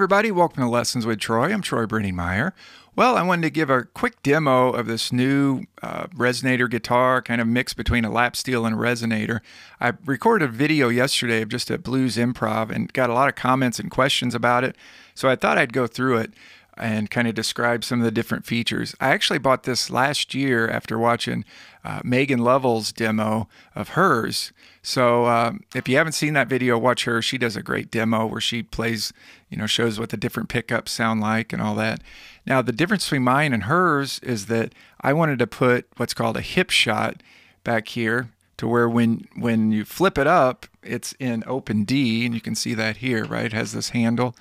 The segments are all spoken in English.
everybody, welcome to Lessons with Troy. I'm Troy Brenningmeyer. Well, I wanted to give a quick demo of this new uh, resonator guitar, kind of mix between a lap steel and a resonator. I recorded a video yesterday of just a blues improv and got a lot of comments and questions about it, so I thought I'd go through it and kind of describe some of the different features. I actually bought this last year after watching uh, Megan Lovell's demo of hers. So um, if you haven't seen that video, watch her. She does a great demo where she plays, you know, shows what the different pickups sound like and all that. Now, the difference between mine and hers is that I wanted to put what's called a Hipshot back here to where when when you flip it up, it's in open D, and you can see that here, right? It has this handle.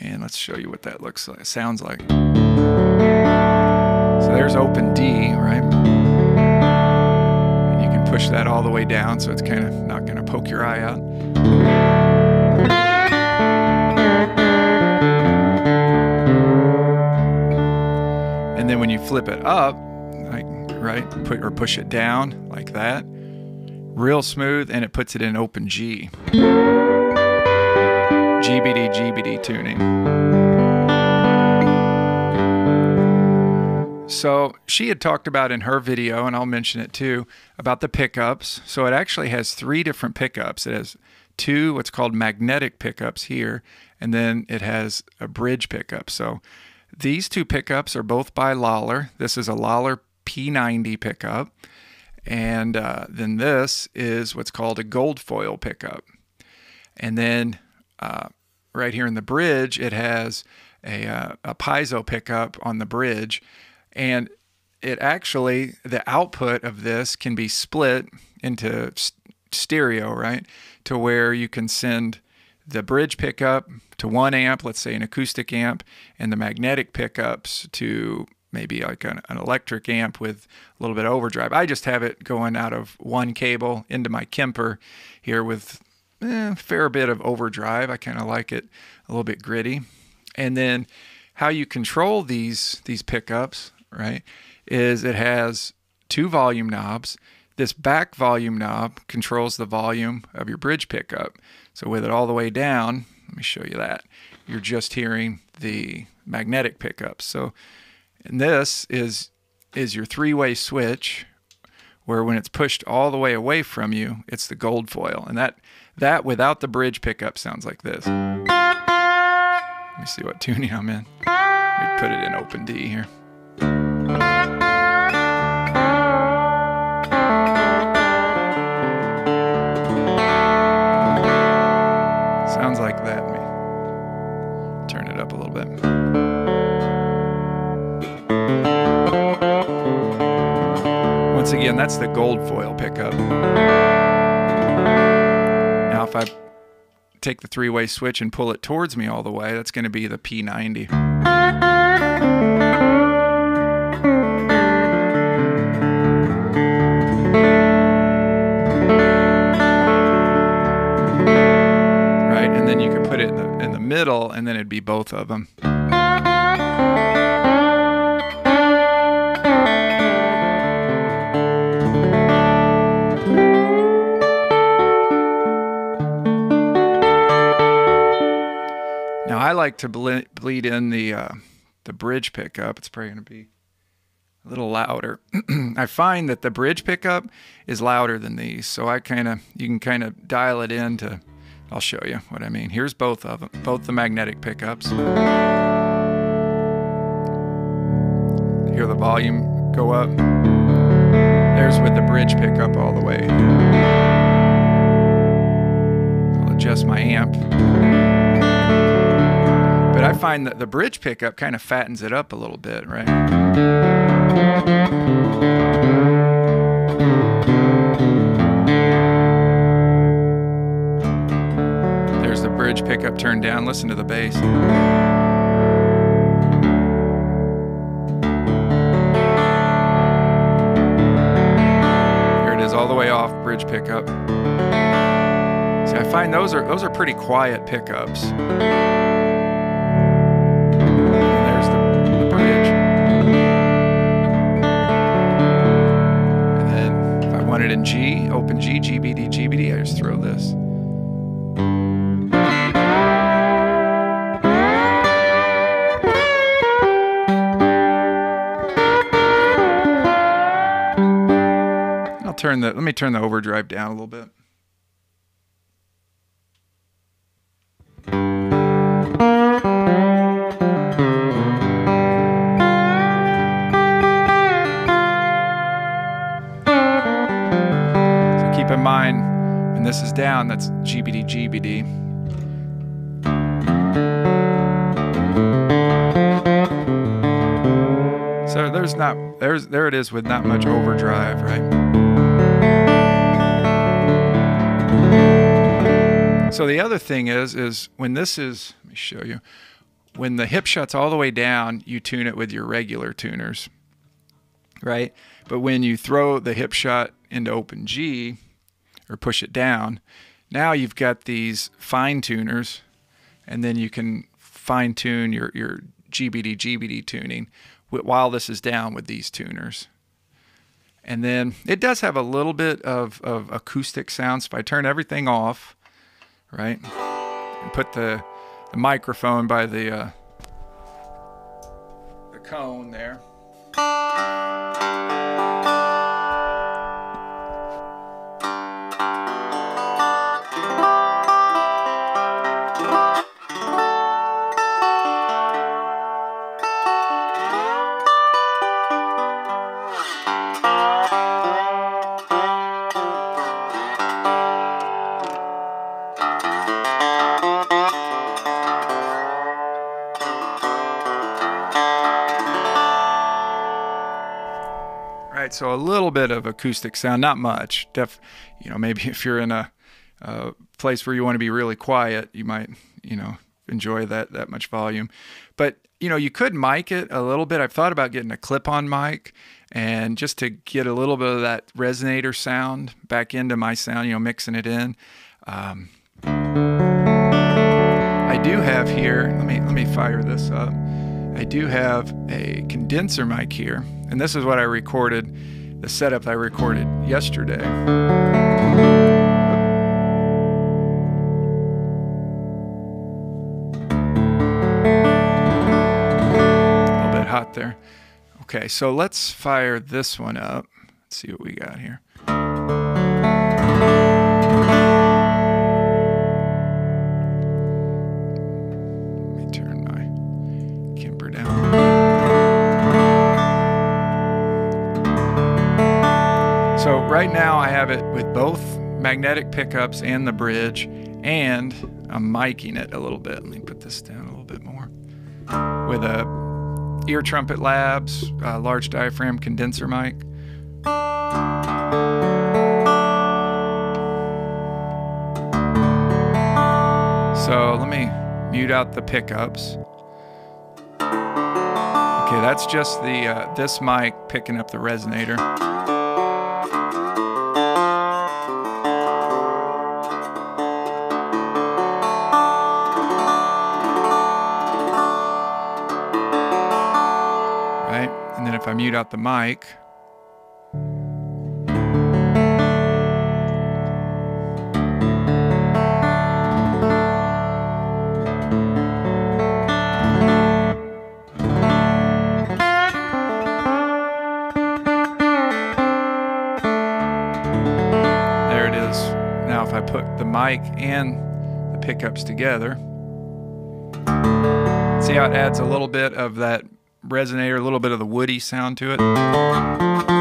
And let's show you what that looks like, sounds like. So there's open D, right? And you can push that all the way down so it's kind of not going to poke your eye out. And then when you flip it up, like right, put or push it down like that, real smooth, and it puts it in open G. GBD GBD tuning. So she had talked about in her video, and I'll mention it too, about the pickups. So it actually has three different pickups. It has two what's called magnetic pickups here, and then it has a bridge pickup. So these two pickups are both by Lollar. This is a Lollar P90 pickup, and uh, then this is what's called a gold foil pickup. And then uh, right here in the bridge, it has a, uh, a piezo pickup on the bridge. And it actually, the output of this can be split into stereo, right? To where you can send the bridge pickup to one amp, let's say an acoustic amp, and the magnetic pickups to maybe like an, an, electric amp with a little bit of overdrive. I just have it going out of one cable into my Kemper here with eh, fair bit of overdrive. I kind of like it a little bit gritty. And then how you control these these pickups, right, is it has two volume knobs. This back volume knob controls the volume of your bridge pickup. So with it all the way down, let me show you that. You're just hearing the magnetic pickups. So and this is is your three-way switch where when it's pushed all the way away from you, it's the gold foil. And that that without the bridge pickup sounds like this. Let me see what tuning I'm in. Let me put it in open D here. Again, that's the gold foil pickup. Now, if I take the three way switch and pull it towards me all the way, that's going to be the P90. Right, and then you can put it in the, in the middle, and then it'd be both of them. I like to ble bleed in the uh, the bridge pickup. It's probably going to be a little louder. I find that the bridge pickup is louder than these, so I kind of you can kind of dial it in to. I'll show you what I mean. Here's both of them, both the magnetic pickups. Hear the volume go up. There's with the bridge pickup all the way. I'll adjust my amp. But I um, find that the bridge pickup kind of fattens it up a little bit, right? There's the bridge pickup turned down. Listen to the bass. Here it is all the way off bridge pickup. See, I find those are those are pretty quiet pickups. It in G, open G, GBD, GBD, I just throw this. I'll turn the let me turn the overdrive down a little bit. Keep in mind when this is down, that's GBD GBD. So there's not there's there it is with not much overdrive, right? So the other thing is is when this is let me show you. When the Hipshot's all the way down, you tune it with your regular tuners. Right? But when you throw the Hipshot into open G or push it down, now you've got these fine tuners and then you can fine tune your your GBD GBD tuning while this is down with these tuners. And then it does have a little bit of, of acoustic sounds. If I turn everything off, right, and put the, the microphone by the, uh, the cone there. So a little bit of acoustic sound, not much. Def, you know, maybe if you're in a, a place where you want to be really quiet, you might, you know, enjoy that that much volume. But you know, you could mic it a little bit. I've thought about getting a clip-on mic and just to get a little bit of that resonator sound back into my sound, you know, mixing it in. Um, I do have here. Let me let me fire this up. I do have a condenser mic here, and this is what I recorded, the setup I recorded yesterday. A little bit hot there. Okay, so let's fire this one up. Let's see what we got here. So right now I have it with both magnetic pickups and the bridge, and I'm miking it a little bit. Let me put this down a little bit more. With a Ear Trumpet Labs uh, large diaphragm condenser mic. So let me mute out the pickups. Okay, that's just the uh, this mic picking up the resonator. Mute out the mic, there it is. Now if I put the mic and the pickups together, see how it adds a little bit of that resonator, a little bit of the woody sound to it.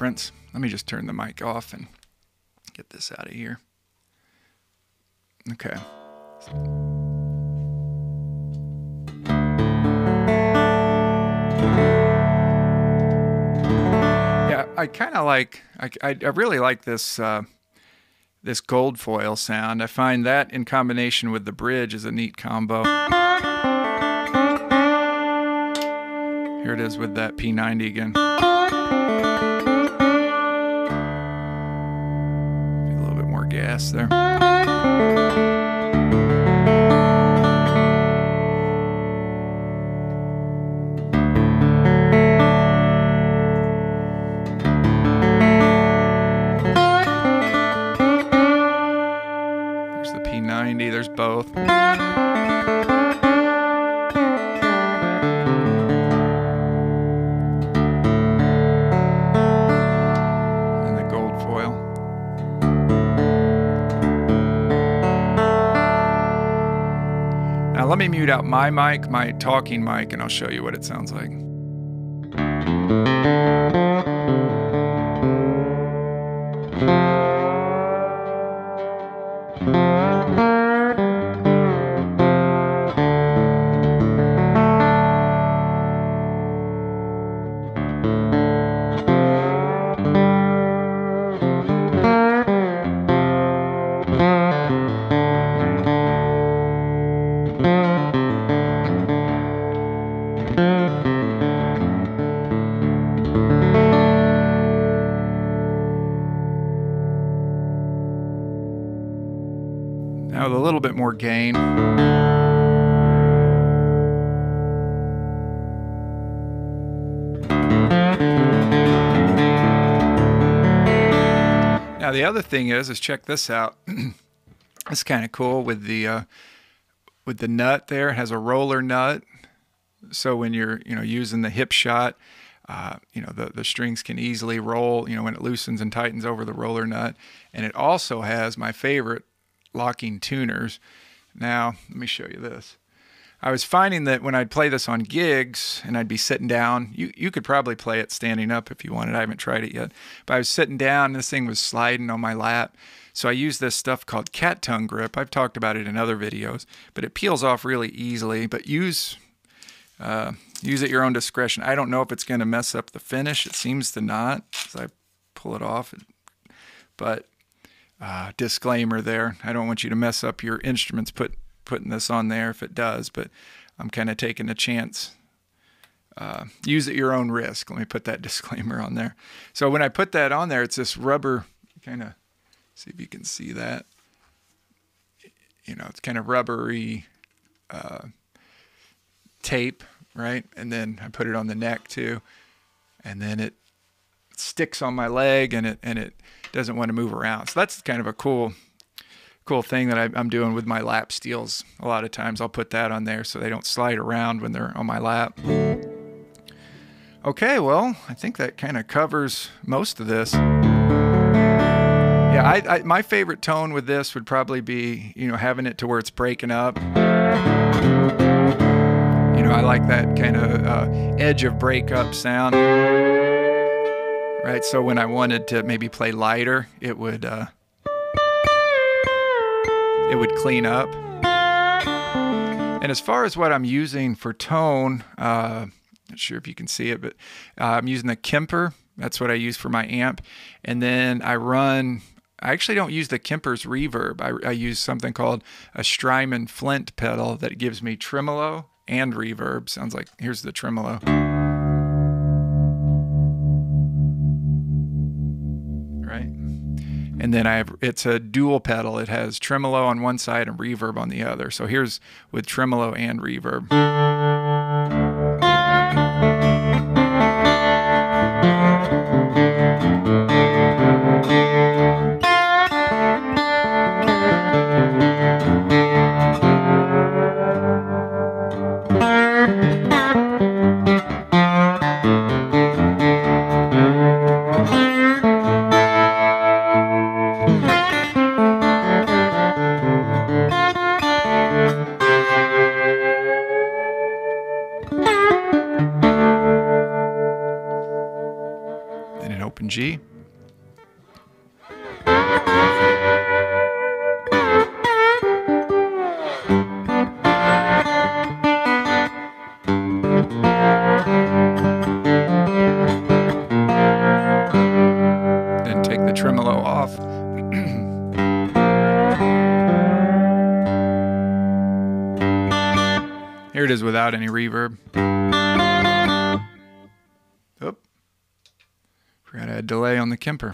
Difference. Let me just turn the mic off and get this out of here. Okay. Yeah, I kind of like. I, I, I really like this uh, this gold foil sound. I find that in combination with the bridge is a neat combo. Here it is with that P90 again. Gas there. Mute out my mic, my talking mic, and I'll show you what it sounds like. Little bit more gain. Now the other thing is, is check this out. it's kind of cool with the uh, with the nut there. It has a roller nut, so when you're you know using the Hipshot, uh, you know the the strings can easily roll. You know when it loosens and tightens over the roller nut, and it also has my favorite locking tuners. Now let me show you this. I was finding that when I'd play this on gigs and I'd be sitting down, you, you could probably play it standing up if you wanted. I haven't tried it yet. But I was sitting down and this thing was sliding on my lap. So I use this stuff called cat tongue grip. I've talked about it in other videos, but it peels off really easily. But use uh, use at your own discretion. I don't know if it's going to mess up the finish. It seems to not as I pull it off. But uh, disclaimer there. I don't want you to mess up your instruments put putting this on there if it does, but I'm kind of taking a chance. Uh, use at your own risk. Let me put that disclaimer on there. So when I put that on there, it's this rubber kind of, see if you can see that. You know, it's kind of rubbery uh, tape, right? And then I put it on the neck too. And then it sticks on my leg and it, and it doesn't want to move around. So that's kind of a cool cool thing that I, am doing with my lap steels. A lot of times I'll put that on there so they don't slide around when they're on my lap. Okay, well, I think that kind of covers most of this. Yeah, I, I, my favorite tone with this would probably be, you know, having it to where it's breaking up. You know, I like that kind of uh, edge of breakup sound. Right, so when I wanted to maybe play lighter, it would. Uh, it would clean up. And as far as what I'm using for tone, uh, not sure if you can see it, but uh, I'm using the Kemper. That's what I use for my amp. And then I run, I actually don't use the Kemper's reverb. I, I use something called a Strymon Flint pedal that gives me tremolo and reverb. Sounds like, here's the tremolo. And then I have it's a dual pedal. It has tremolo on one side and reverb on the other. So here's with tremolo and reverb. open G. Here it is without any reverb. Forgot I had delay on the Kemper.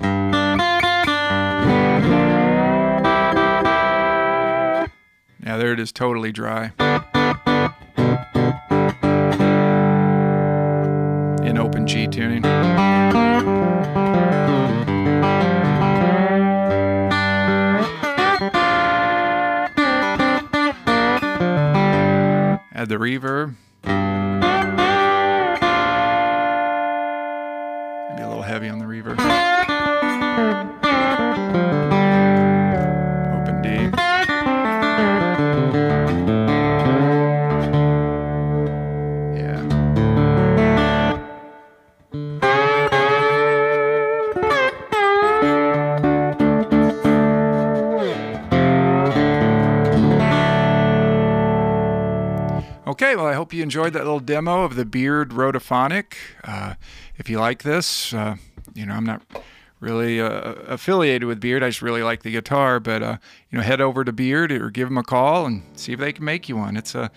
Now there it is, totally dry. In open G tuning. Add the reverb. Open D. Okay, well, I hope you enjoyed that little demo of the Beard Road-O-Phonic. Uh, if you like this, uh, you know, I'm not really uh, affiliated with Beard. I just really like the guitar, but uh, you know, head over to Beard or give them a call and see if they can make you one. It's a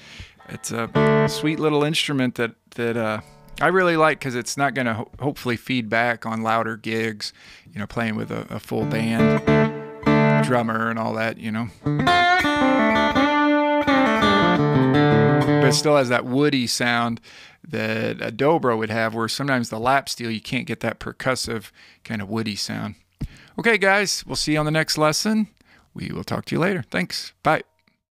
it's a sweet little instrument that that uh, I really like because it's not going to ho- hopefully feed back on louder gigs. You know, playing with a, a full band, drummer, and all that. You know. but it still has that woody sound that a dobro would have where sometimes the lap steel you can't get that percussive kind of woody sound. Okay guys we'll see you on the next lesson. We will talk to you later. Thanks. Bye